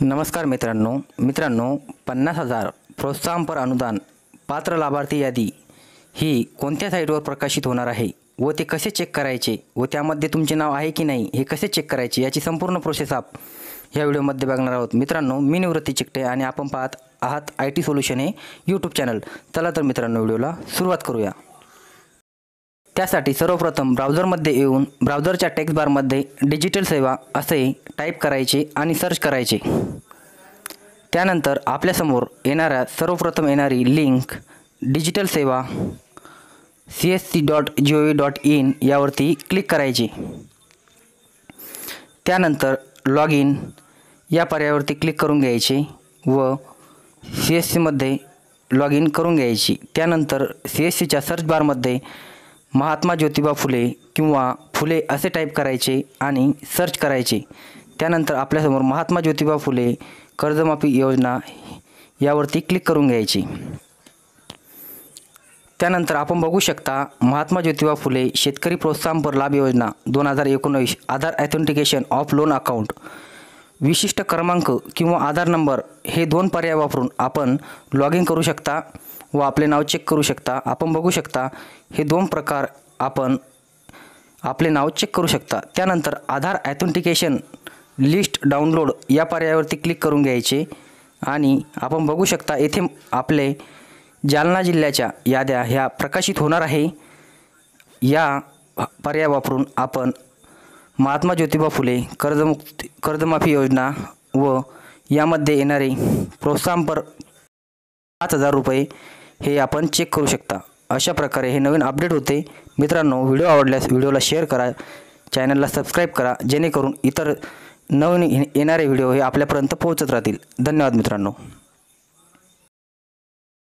नमस्कार मित्रांनो. मित्रांनो पन्नास हजार प्रोत्साहनपर अनुदान पात्र लाभार्थी यादी ही कोणत्या साईटवर प्रकाशित होणार आहे व ते कसे चेक करायचे व त्यामध्ये तुमचे नाव आहे की नाही हे कसे चेक करायचे याची संपूर्ण प्रोसेस आप ह्या व्हिडिओमध्ये बघणार आहोत. मित्रांनो मी निवृत्ती चिकटे आणि आपण पाहत आहात आय टी सोल्युशन हे यूट्यूब चॅनल चला तर मित्रांनो व्हिडिओला सुरुवात करूया. त्यासाठी सर्वप्रथम ब्राउझरमध्ये येऊन ब्राउझरच्या टेक्स्ट बारमध्ये डिजिटल सेवा असे टाईप करायचे आणि सर्च करायचे. त्यानंतर आपल्यासमोर येणाऱ्या सर्वप्रथम येणारी लिंक डिजिटल सेवा C S C dot G O V dot in यावरती क्लिक करायची. त्यानंतर लॉग इन या पर्यायावरती क्लिक करून घ्यायचे व सी एस सीमध्ये लॉग इन करून घ्यायची. त्यानंतर सी एस सीच्या सर्च बारमध्ये महात्मा ज्योतिबा फुले किंवा फुले असे टाईप करायचे आणि सर्च करायचे. त्यानंतर आपल्यासमोर महात्मा ज्योतिबा फुले कर्जमाफी योजना यावरती क्लिक करून घ्यायची. त्यानंतर आपण बघू शकता महात्मा ज्योतिबा फुले शेतकरी प्रोत्साहनपर लाभ योजना दोन हजार एकोणवीस Aadhaar authentication of loan account विशिष्ट क्रमांक किंवा आधार नंबर हे दोन पर्याय वापरून आपण लॉग इन करू शकता व आपले नाव चेक करू शकता. आपण बघू शकता हे दोन प्रकार आपण आपले नाव चेक करू शकता. त्यानंतर आधार ॲथेंटिकेशन लिस्ट डाउनलोड या पर्यायावरती क्लिक करून घ्यायचे आणि आपण बघू शकता येथे आपले जालना जिल्ह्याच्या याद्या ह्या प्रकाशित होणार आहे. या पर्याय वापरून आपण महात्मा ज्योतिबा फुले कर्जमुक्ती कर्जमाफी योजना व यामध्ये येणारे प्रोत्साहनपर पाच हजार रुपये हे आपण चेक करू शकता. अशा प्रकारे हे नवीन अपडेट होते. मित्रांनो व्हिडिओ आवडल्यास व्हिडिओला शेअर करा. चॅनलला सबस्क्राईब करा. जेणेकरून इतर नवीन येणारे व्हिडिओ हे आपल्यापर्यंत पोहोचत राहतील. धन्यवाद मित्रांनो.